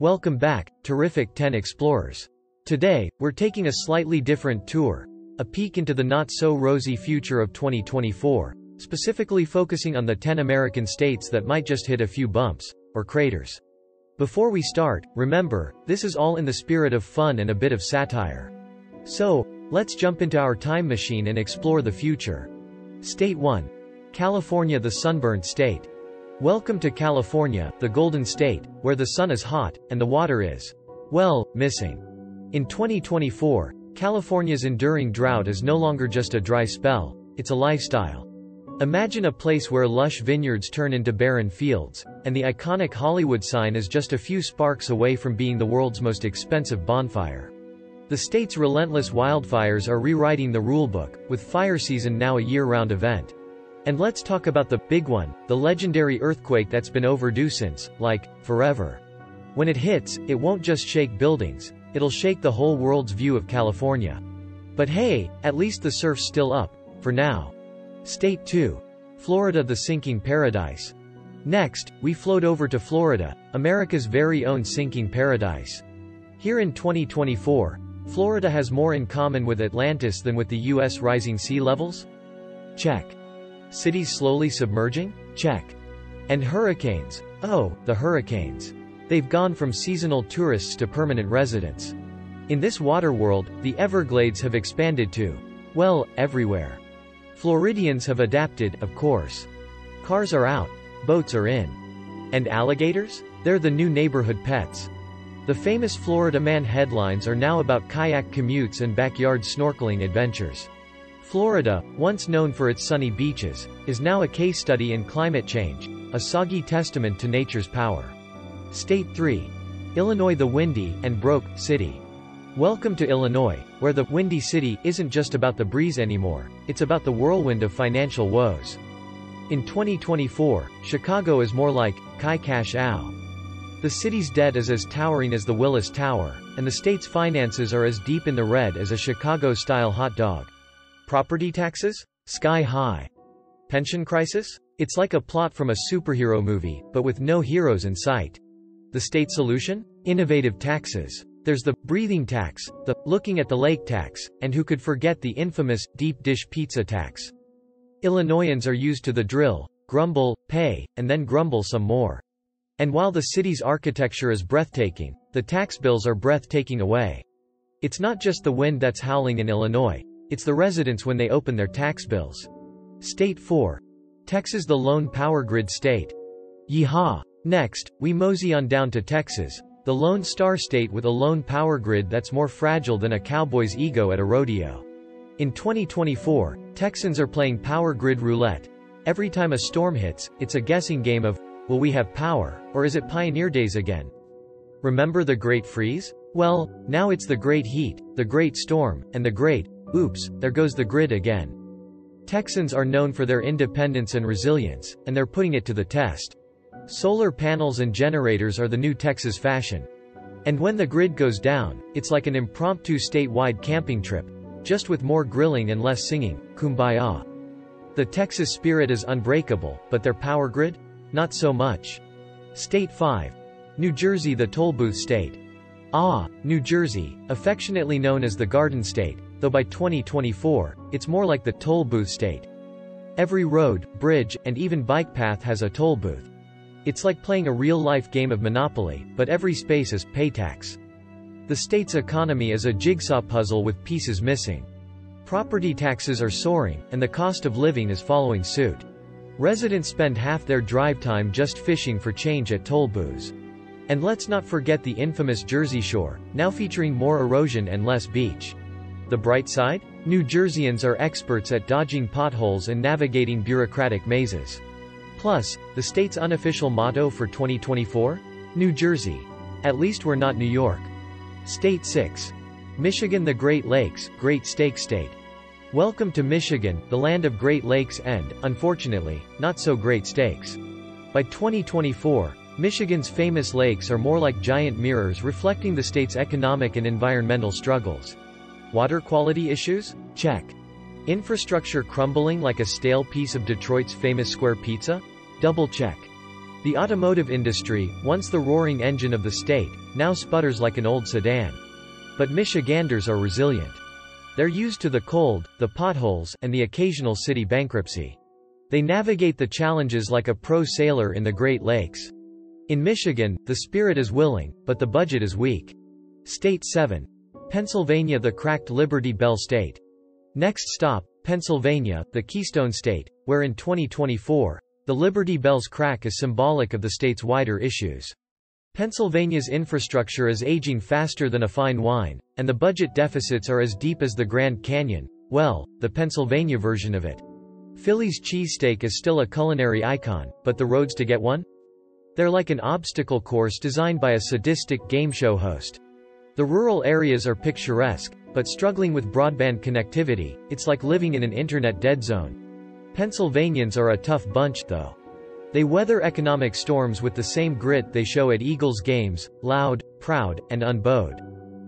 Welcome back, terrific 10 explorers. Today, we're taking a slightly different tour, a peek into the not-so-rosy future of 2024, specifically focusing on the 10 American states that might just hit a few bumps, or craters. Before we start, remember, this is all in the spirit of fun and a bit of satire. So, let's jump into our time machine and explore the future. State 1. California the sunburnt state. Welcome to California, the Golden State, where the sun is hot, and the water is, well, missing. In 2024, California's enduring drought is no longer just a dry spell, it's a lifestyle. Imagine a place where lush vineyards turn into barren fields, and the iconic Hollywood sign is just a few sparks away from being the world's most expensive bonfire. The state's relentless wildfires are rewriting the rulebook, with fire season now a year-round event. And let's talk about the big one, the legendary earthquake that's been overdue since, like, forever. When it hits, it won't just shake buildings, it'll shake the whole world's view of California. But hey, at least the surf's still up, for now. State 2. Florida the sinking paradise. Next, we float over to Florida, America's very own sinking paradise. Here in 2024, Florida has more in common with Atlantis than with the U.S. rising sea levels? Check. Cities slowly submerging? Check. And hurricanes. Oh, the hurricanes. They've gone from seasonal tourists to permanent residents. In this water world, the Everglades have expanded to, well, everywhere. Floridians have adapted, of course. Cars are out. Boats are in. And alligators? They're the new neighborhood pets. The famous Florida Man headlines are now about kayak commutes and backyard snorkeling adventures. Florida, once known for its sunny beaches, is now a case study in climate change, a soggy testament to nature's power. State 3. Illinois the windy and broke city. Welcome to Illinois, where the windy city isn't just about the breeze anymore, it's about the whirlwind of financial woes. In 2024, Chicago is more like Kai Cash Ow. The city's debt is as towering as the Willis Tower, and the state's finances are as deep in the red as a Chicago-style hot dog. Property taxes? Sky high. Pension crisis? It's like a plot from a superhero movie, but with no heroes in sight. The state solution? Innovative taxes. There's the breathing tax, the looking at the lake tax, and who could forget the infamous deep dish pizza tax. Illinoisans are used to the drill, grumble, pay, and then grumble some more. And while the city's architecture is breathtaking, the tax bills are breathtaking away. It's not just the wind that's howling in Illinois, it's the residents when they open their tax bills. State 4. Texas the lone power grid state. Yeehaw! Next, we mosey on down to Texas, the lone star state with a lone power grid that's more fragile than a cowboy's ego at a rodeo. In 2024, Texans are playing power grid roulette. Every time a storm hits, it's a guessing game of, will we have power, or is it pioneer days again? Remember the Great Freeze? Well, now it's the Great Heat, the Great Storm, and the Great, Oops, there goes the grid again. Texans are known for their independence and resilience, and they're putting it to the test. Solar panels and generators are the new Texas fashion. And when the grid goes down, it's like an impromptu statewide camping trip, just with more grilling and less singing, kumbaya. The Texas spirit is unbreakable, but their power grid? Not so much. State 5. New Jersey the toll booth state. Ah, New Jersey, affectionately known as the Garden State, though by 2024, it's more like the toll booth state. Every road, bridge, and even bike path has a toll booth. It's like playing a real-life game of Monopoly, but every space is pay tax. The state's economy is a jigsaw puzzle with pieces missing. Property taxes are soaring, and the cost of living is following suit. Residents spend half their drive time just fishing for change at toll booths. And let's not forget the infamous Jersey Shore, now featuring more erosion and less beach. The bright side? New Jerseyans are experts at dodging potholes and navigating bureaucratic mazes. Plus, the state's unofficial motto for 2024? New Jersey. At least we're not New York. State 6. Michigan the Great Lakes, Great Steak State. Welcome to Michigan, the land of Great Lakes and, unfortunately, not so great steaks. By 2024, Michigan's famous lakes are more like giant mirrors reflecting the state's economic and environmental struggles. Water quality issues? Check. Infrastructure crumbling like a stale piece of Detroit's famous square pizza? Double check. The automotive industry, once the roaring engine of the state, now sputters like an old sedan. But Michiganders are resilient. They're used to the cold, the potholes, and the occasional city bankruptcy. They navigate the challenges like a pro sailor in the Great Lakes. In Michigan, the spirit is willing, but the budget is weak. State 7. Pennsylvania the cracked Liberty Bell state. Next stop, Pennsylvania, the Keystone State, where in 2024, the Liberty Bell's crack is symbolic of the state's wider issues. Pennsylvania's infrastructure is aging faster than a fine wine, and the budget deficits are as deep as the Grand Canyon, well, the Pennsylvania version of it. Philly's cheesesteak is still a culinary icon, but the roads to get one? They're like an obstacle course designed by a sadistic game show host. The rural areas are picturesque, but struggling with broadband connectivity, it's like living in an internet dead zone. Pennsylvanians are a tough bunch, though. They weather economic storms with the same grit they show at Eagles games, loud, proud, and unbowed.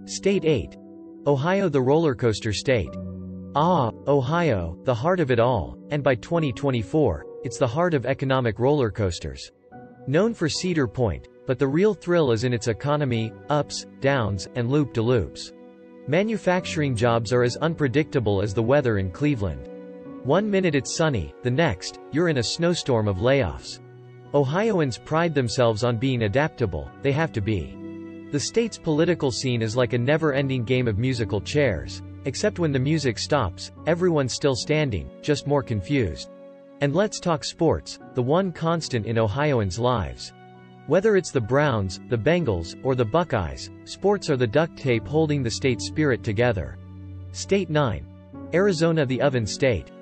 State 8. Ohio the roller coaster state. Ah, Ohio, the heart of it all, and by 2024, it's the heart of economic roller coasters. Known for Cedar Point, but the real thrill is in its economy, ups, downs, and loop-de-loops. Manufacturing jobs are as unpredictable as the weather in Cleveland. One minute it's sunny, the next, you're in a snowstorm of layoffs. Ohioans pride themselves on being adaptable, they have to be. The state's political scene is like a never-ending game of musical chairs. Except when the music stops, everyone's still standing, just more confused. And let's talk sports, the one constant in Ohioans' lives. Whether it's the Browns, the Bengals, or the Buckeyes, sports are the duct tape holding the state's spirit together. State 9. Arizona the Oven State.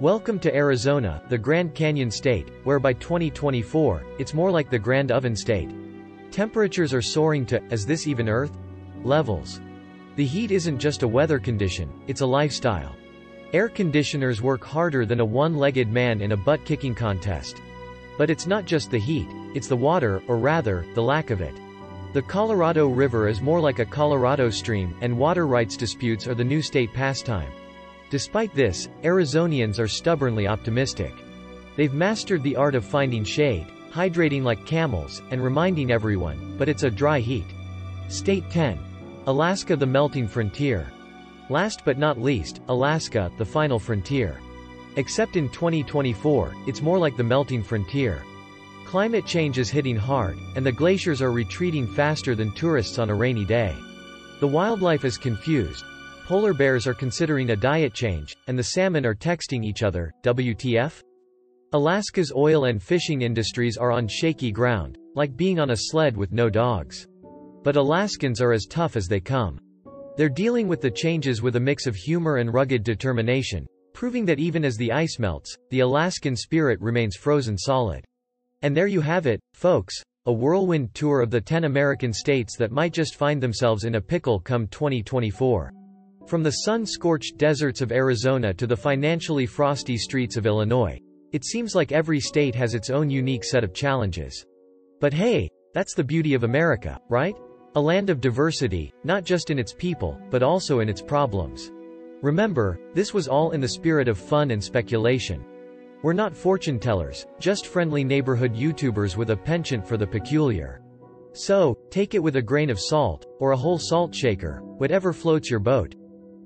Welcome to Arizona, the Grand Canyon State, where by 2024, it's more like the Grand Oven State. Temperatures are soaring to, is this even Earth? Levels. The heat isn't just a weather condition, it's a lifestyle. Air conditioners work harder than a one-legged man in a butt-kicking contest. But it's not just the heat, it's the water, or rather, the lack of it. The Colorado River is more like a Colorado stream, and water rights disputes are the new state pastime. Despite this, Arizonians are stubbornly optimistic. They've mastered the art of finding shade, hydrating like camels, and reminding everyone, but it's a dry heat. State 10. Alaska the melting frontier. Last but not least, Alaska, the final frontier. Except in 2024, it's more like the melting frontier. Climate change is hitting hard, and the glaciers are retreating faster than tourists on a rainy day. The wildlife is confused, Polar bears are considering a diet change, and the salmon are texting each other, WTF? Alaska's oil and fishing industries are on shaky ground, like being on a sled with no dogs. But Alaskans are as tough as they come. They're dealing with the changes with a mix of humor and rugged determination, proving that even as the ice melts, the Alaskan spirit remains frozen solid. And there you have it, folks, a whirlwind tour of the 10 American states that might just find themselves in a pickle come 2024. From the sun-scorched deserts of Arizona to the financially frosty streets of Illinois, it seems like every state has its own unique set of challenges. But hey, that's the beauty of America, right? A land of diversity, not just in its people, but also in its problems. Remember, this was all in the spirit of fun and speculation. We're not fortune tellers, just friendly neighborhood YouTubers with a penchant for the peculiar. So, take it with a grain of salt, or a whole salt shaker, whatever floats your boat.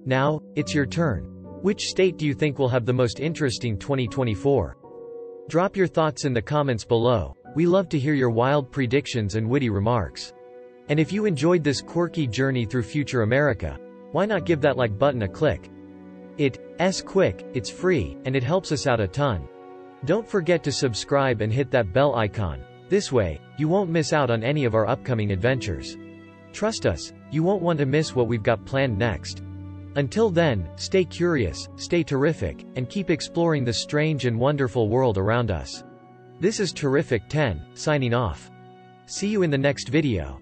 Now, it's your turn. Which state do you think will have the most interesting 2024? Drop your thoughts in the comments below. We love to hear your wild predictions and witty remarks. And if you enjoyed this quirky journey through future America, why not give that like button a click? It's quick, it's free, and it helps us out a ton. Don't forget to subscribe and hit that bell icon. This way, you won't miss out on any of our upcoming adventures. Trust us, you won't want to miss what we've got planned next. Until then, stay curious, stay terrific, and keep exploring the strange and wonderful world around us. This is Terrific 10, signing off. See you in the next video.